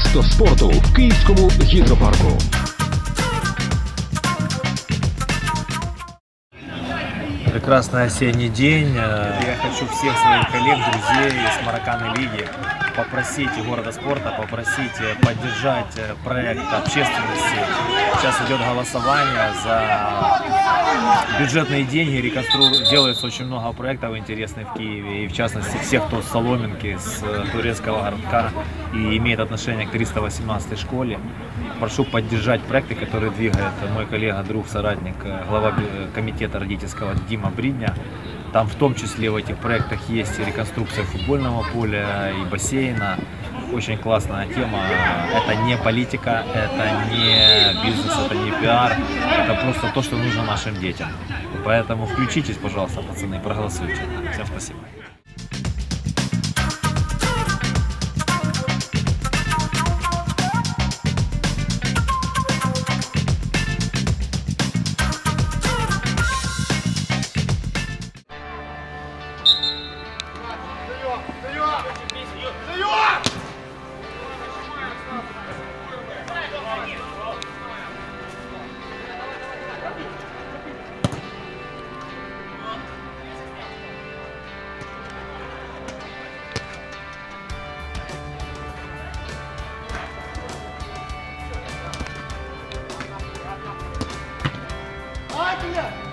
Місто спорту в Київському гідропарку. Прекрасный осенний день. Э, Я хочу всех своих коллег, друзей из Мараканы Лиги попросить города спорта, попросить э, поддержать э, проект общественности. Сейчас идет голосование за бюджетные деньги. Реконстру... Делается очень много проектов интересных в Киеве. И в частности всех, кто с Соломинки, с турецкого городка и имеет отношение к 318 школе. Прошу поддержать проекты, которые двигает мой коллега, друг, соратник, глава комитета родительского Дима Бридня. Там в том числе в этих проектах есть реконструкция футбольного поля, и бассейна. Очень классная тема. Это не политика, это не бизнес, это не пиар. Это просто то, что нужно нашим детям. Поэтому включитесь, пожалуйста, пацаны, проголосуйте. Всем спасибо. Olha!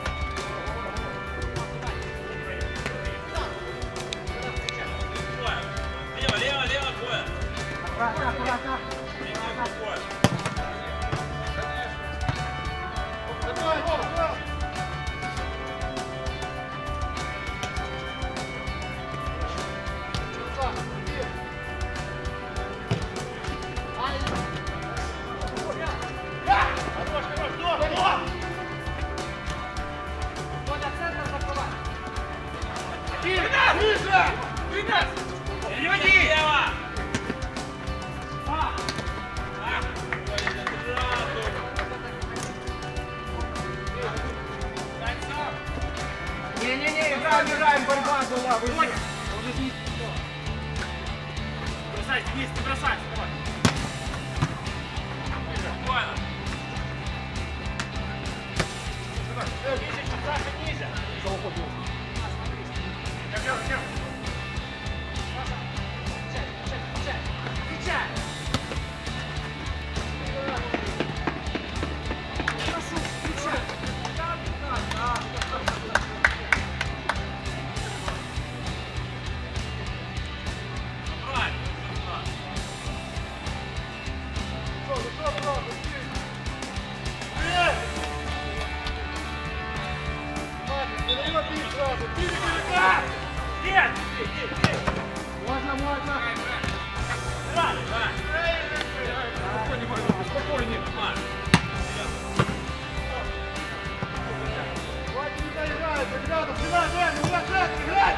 Играем, борьба была, выходим. Бросай, Денис, не бросай, давай. Буквально. Ниже, чуть Саша, ниже. Как, как, как? Встречай. Нет! Можно, можно. Давайте не доиграют, ребята, сюда, Дэн, играй, Дэн, играй,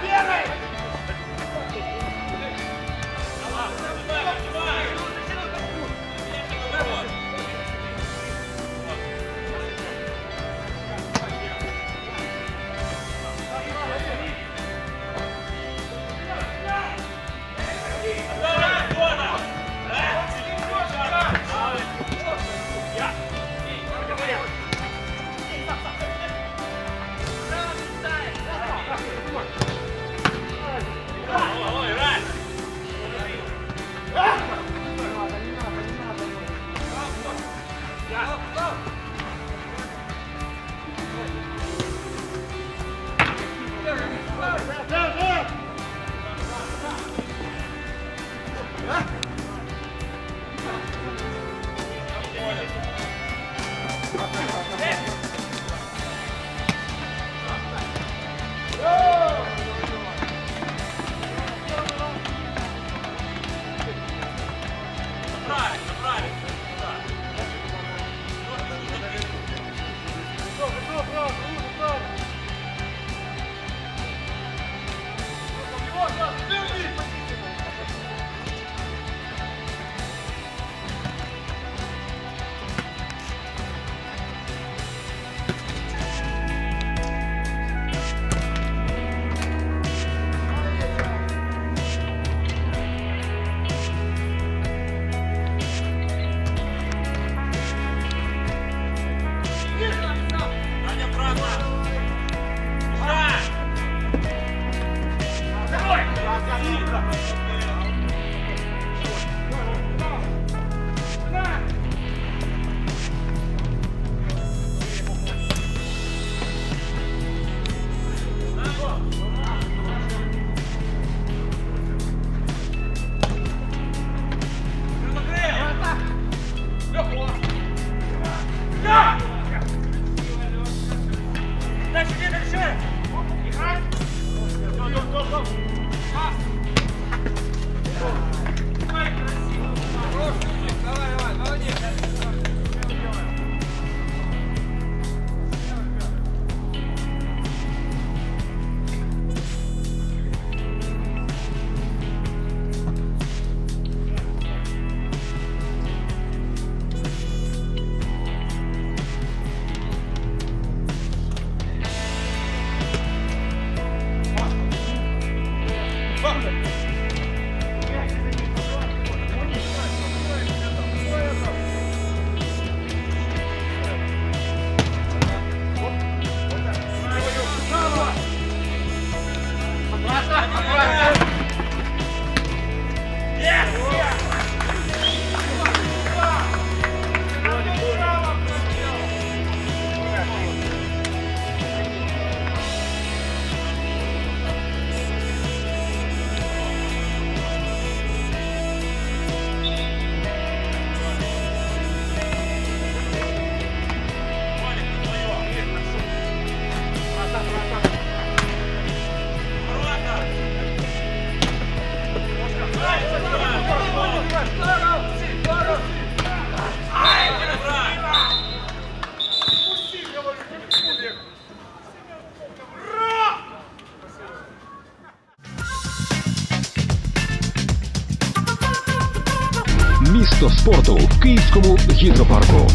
Місто спорту в Київському гідропарку.